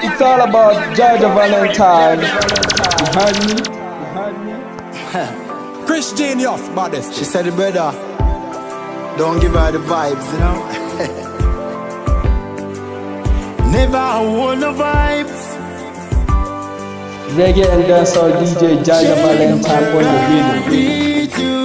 It's all about Jah Jah Valentine. You heard me? You heard me? Chris Genius, baddest. She said, brother, don't give her the vibes, you know? Never want the vibes. Reggae and dancehall DJ Jah Jah Valentine on the radio.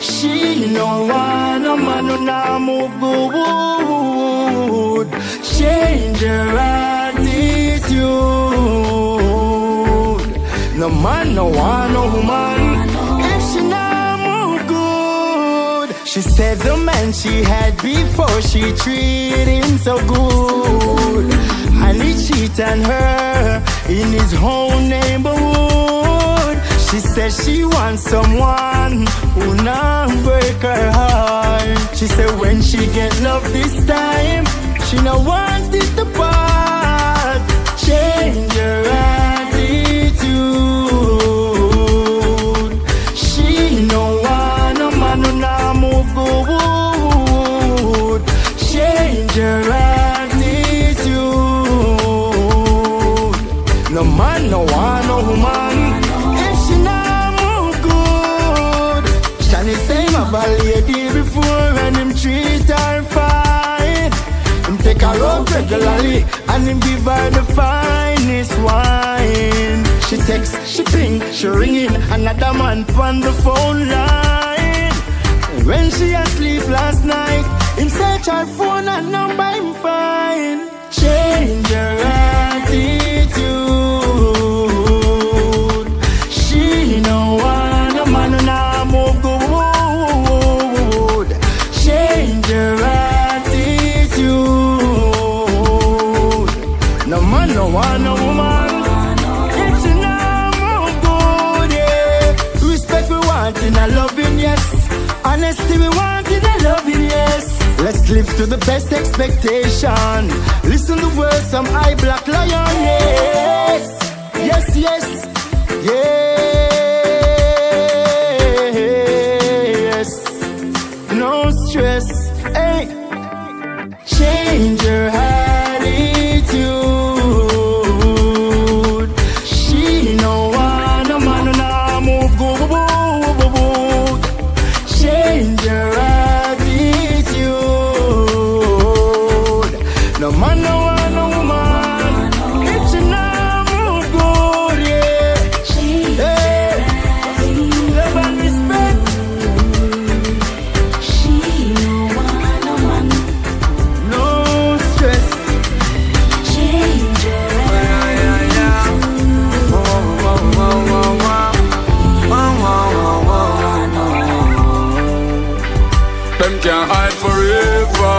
She no want no man who not move good. Man no want no woman if she not move good. She said the man she had before she treated him so good. And he cheat on her in his own neighborhood. She said she wants someone who not break her heart. She said when she get love this time, she no want it to part. Regularly and him give her the finest wine. She text, she ping, she ringing another man on the phone line. When she asleep last night, him search her phone and number him fine. Change her attitude. Live to the best expectation. Listen to words from I Black Lion, yes. Yes, yes, yes. Can't hide forever.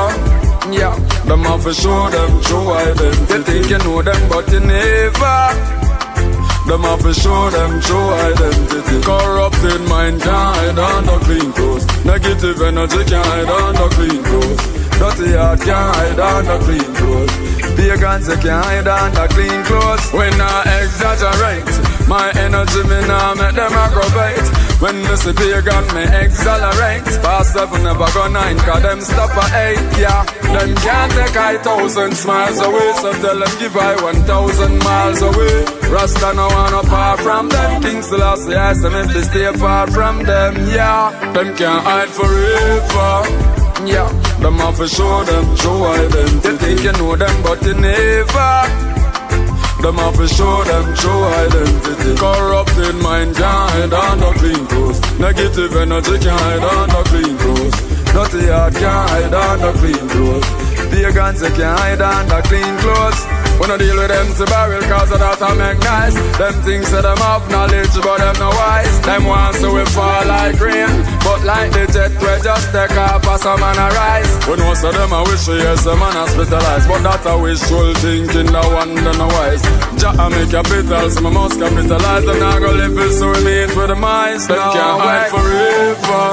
Yeah, them have to show them true identity. You think you know them, but you never. Them have to show them true identity. Corrupted mind can't hide under clean clothes. Negative energy can't hide under clean clothes. Dirty heart can't hide under clean clothes. Pagans they can't hide under clean clothes. When I exaggerate, my energy me now make them aggravate. When see pagan, me exaggerate. Past seven never go nine, cause them stop at eight, yeah. Them can't take I thousand miles away, so tell them give I one thousand miles away. Rasta no wanna far from them. Kings still I say I say me stay far from them, yeah. Them can't hide forever. Yeah, them have to show them true identity. You think you know them, but you never. Them have to show them true identity. Corrupted mind can't hide under clean clothes. Negative energy can't hide under clean clothes. Dirty heart can't hide under clean clothes. Pagans they can't hide under clean clothes. When I deal with them to barrel cause of that I make nice. Them things say them have knowledge but them no wise. Them want so we fall like rain But like the jet we just take off as some man arise When most of them I wish yes a man hospitalized But that a wishful thinking no wonder no wise. Jah I make capital so I must capitalize. Them not go live it so we meet with the mice Them can't hide forever.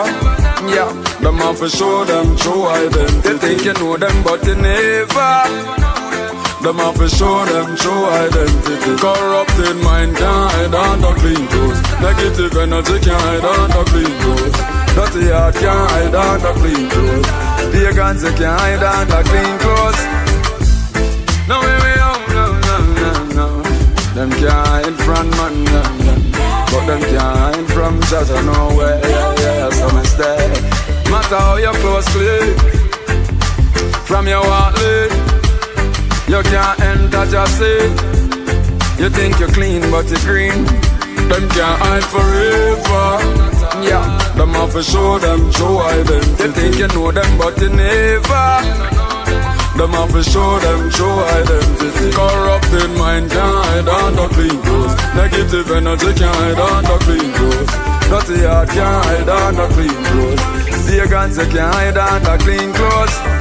Yeah, them have to show them true identity. You think you know them, but you never. Them have to show them true identity. Corrupted mind can't hide under clean clothes. Negative energy can't hide under clean clothes. Dirty heart can't hide under clean clothes. Pagans can't hide under clean clothes. No way we out, oh, no, no, no, no. Them can't hide from man, no, no. But them can't hide from Jah Jah nowhere, yeah, yeah. So me stay. Matter how your clothes clean, from your walk late, you can't enter just see. You think you're clean, but you're green. Them can't hide forever. Yeah, them have to show them true identity. You think you know them, but you never. Them have to show them true identity. Corrupted mind can't hide under clean clothes. Negative energy can't hide under clean clothes. Dirty heart can't hide under clean clothes. Pagans they can't hide under clean clothes.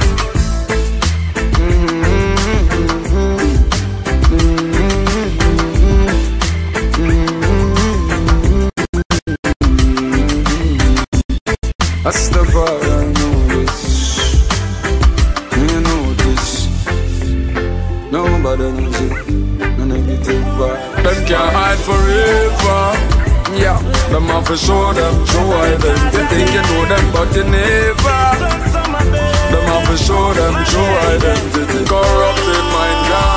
Them have to show them true identity. You think you know them, but you never. Them have to show them true identity. Corrupted mind can't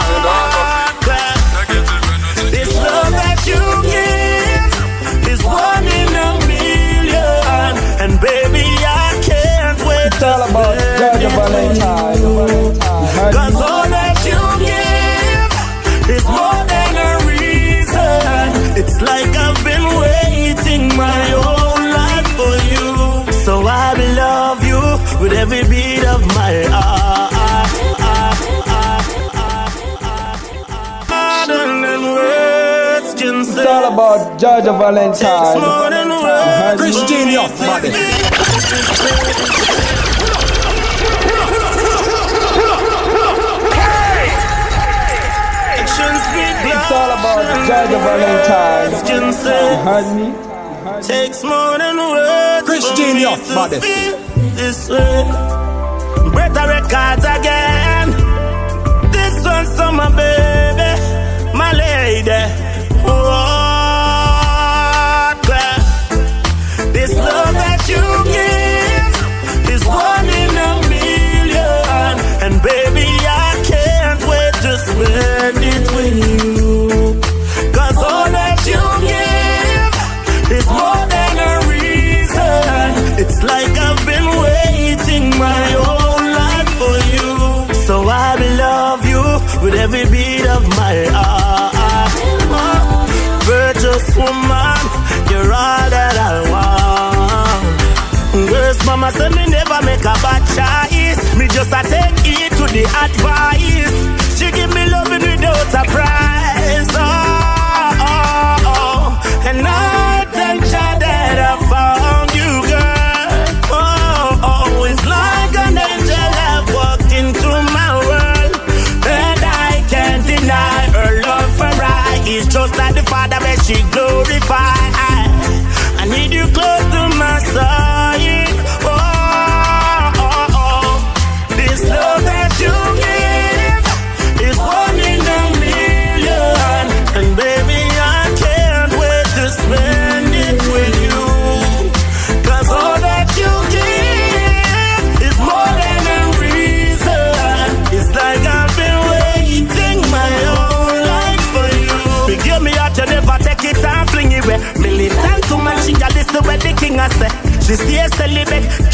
Jah Jah Takes Valentine. more than heard words. me? Rich genius, body. It's all about Jah Jah Valentine. Can You say heard me? takes more than words. Chris for me to modesty. feel This way. Better records again. This one's for my baby, Said me never make a bad choice. Me just a take it to the advice.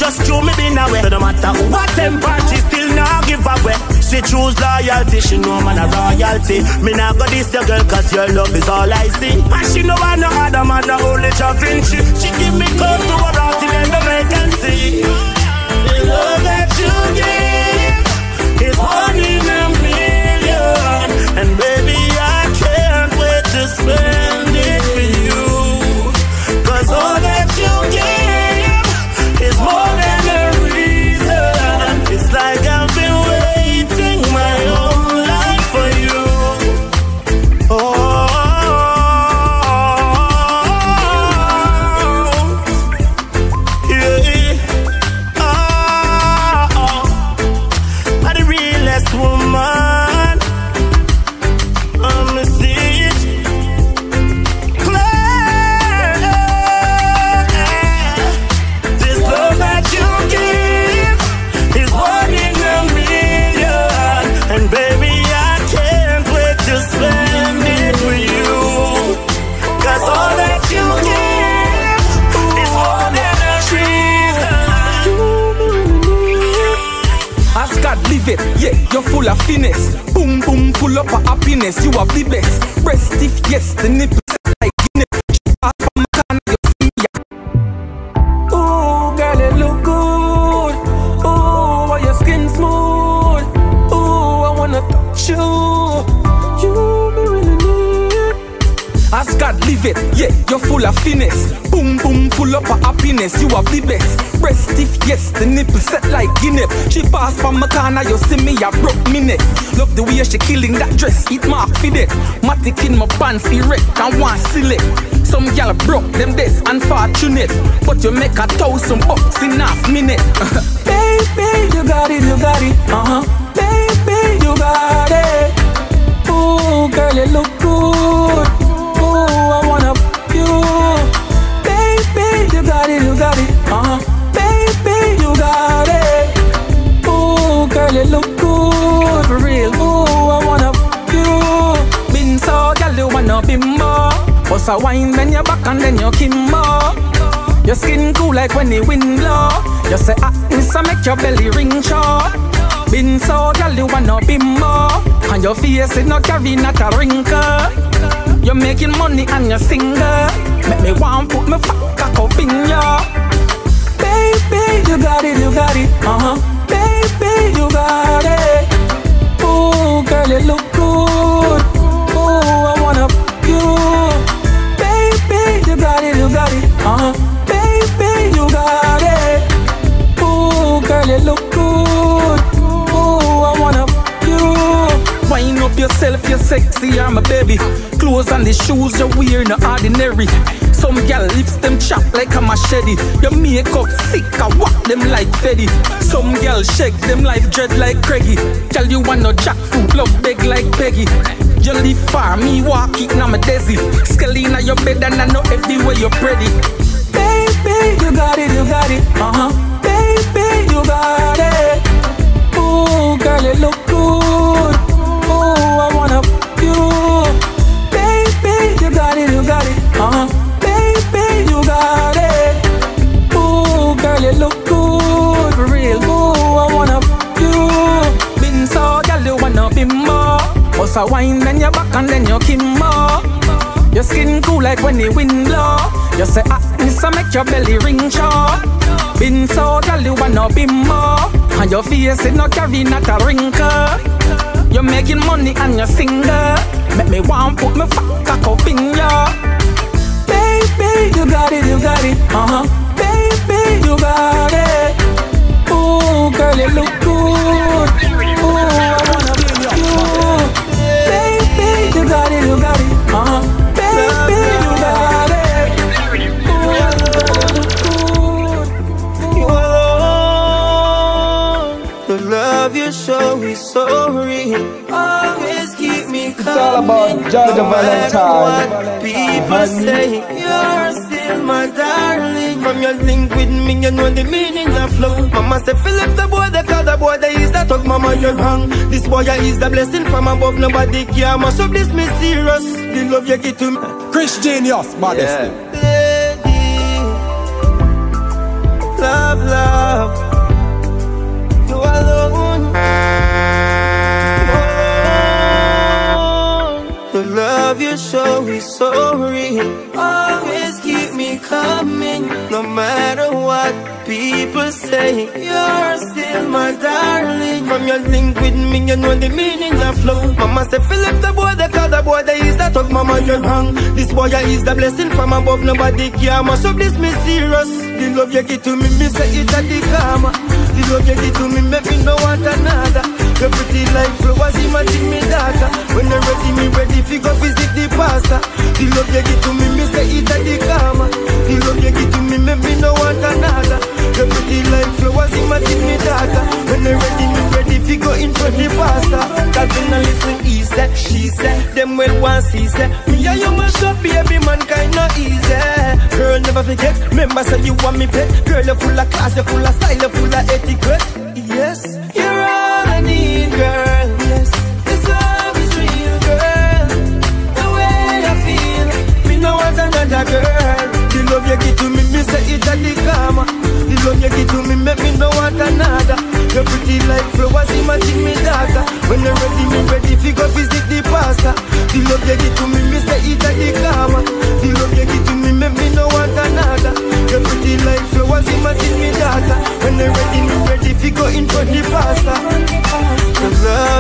Just throw me bin away. So no matter what temper, she still not give away. She choose loyalty, she know man a royalty. Me not go this your girl, cause your love is all I see. And she know I no other man, the only chopping she. She give me close to her heart end the vacancy. The love that you give is one Yeah, you're full of finesse. Boom, boom, full up of happiness. You are the best. Breast stiff, yes, the nipples like Guinness. Ooh, girl, you look good. Ooh, why your skin smooth. Ooh, I wanna touch. You As God live it, yeah, you're full of finesse. Boom, boom, full up of happiness. You have the best. Breast stiff, yes, the nipple set like Guinea. She pass from my corner, you see me, I broke me neck. Love the way she killing that dress, it mark for it. Matic in my pants, erect, and one select. Some gal broke them this unfortunate, but you make a thousand bucks in half minute. Baby, you got it, you got it, uh huh. Baby, you got it. Ooh, girl, you look good. I wanna you. Baby, you got it, you got it. Uh huh. Baby, you got it. Ooh, girl, you look good real. I wanna you. Been so girl, you wanna be more. Bust a wine, then you back and then you kimbo. Your skin cool like when the wind blow. You say hotness, I make your belly ring short. Been so girl, you wanna be more. And your face it not carry not a wrinkle. You're making money and you're single. Make me want put me fuck up in ya. Baby, you got it, you got it. Uh huh. Baby, you got it. Sexy, I'm a baby. Clothes and the shoes you wear, no ordinary. Some gal lips them chop like a machete. Your makeup sick, I walk them like Fetty. Some gal shake them life dread like Craigie. Tell you want no jackfruit, love big like Peggy. You live far, me walk it, now my desi. Skelly in your bed and I know everywhere you're pretty. Baby, you got it, you got it, uh huh. Baby, you got it. Ooh, girl, you look good. Bust a wine, then you back and then you kimbo. Your skin cool like when the wind blow. You say hotness, I make your belly ring short. Been so, girl, you wanna more. And your face it not carry not a wrinkle. You're making money and you're single. Make me want put me fuck up in ya. Baby, you got it, you got it, uh huh. Baby, you got it. Ooh, girl, you look good. Got it, you got it, uh huh. Baby, you got it. Ooh, you look. The love you show is so real. Always keep me coming. It's all about Jah Jah no Valentine. What people say you're still my darling. From your link with me, you know the meaning of flow. Mama say, Philip the boy, the other boy, the is that talk. Mama, you're wrong. This boy is the blessing from above. Nobody can mash up this me serious. The love you give to me. Chris Genius, modesty. Lady, love, love, you alone. Oh, the love you show is so real. Coming, no matter what people say. You're still my darling. From your link with me, you know the meaning of love. Mama say, Philip the boy, the other boy, the is that talk. Mama, you're wrong. This boy is the blessing from above. Nobody can mash up this me serious. The love you give to me, me say it at the karma. The love you give to me, make me no want another. You're pretty like flowers, imagine me daughter. When you're ready, me ready, fi go visit the pastor. The love you give to me, me say it at the karma. The love you give to me, make me no want another. You're pretty like flowers, imagine me daughter. When you're ready, me ready, fi go in front the pastor. Cause when I listen, he said, she said, them well want see say. Me and you must up, baby, man, kinda easy. Girl, never forget, remember say you want me pet. Girl, you're full of class, you're full of style, you're full of etiquette.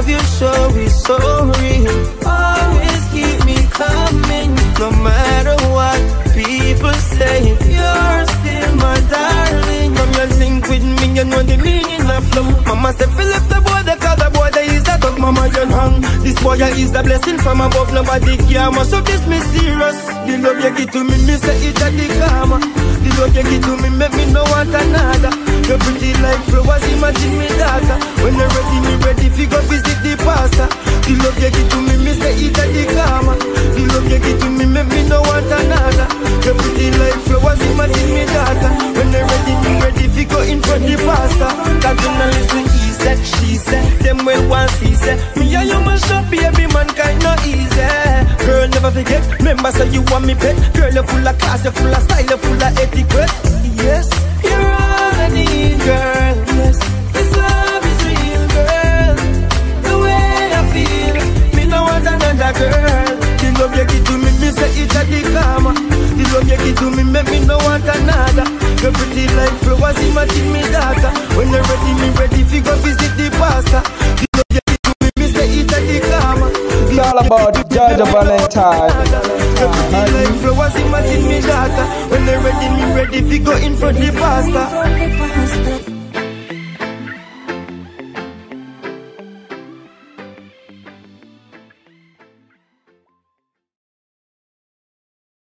Love you show is so real. Always keep me coming, no matter what people say. You're still my darling. Come you link with me, you know the meaning of love. Mama said, Philip the boy, the the boy, the is the dog. Mama, you hung. This boy is the blessing from above. Nobody care, must so this me serious. The love you give to me, me say it at the karma. The love you give to me, make me no want another. You're pretty like flowers, imagine me daughter. When you're ready, me ready, fi go visit the pastor. The love you give to me, me say it at the karma. The love you give to me, make me no want another. You're pretty like flowers, imagine me daughter. When you're ready, me ready, fi go in front the pastor. Cause you know listen, he said, she said, them well want see said. Me and you must up, baby, mankind not easy. Girl, never forget, remember say you want me pet. Girl, you're full of class, you're full of style, you're full of etiquette. Yes, you're all I need, girl. Yes, this love is real, girl. The way I feel, me no want another girl. Like flowers, imagine me daughter. When they're ready, me ready, fi go in front the pastor.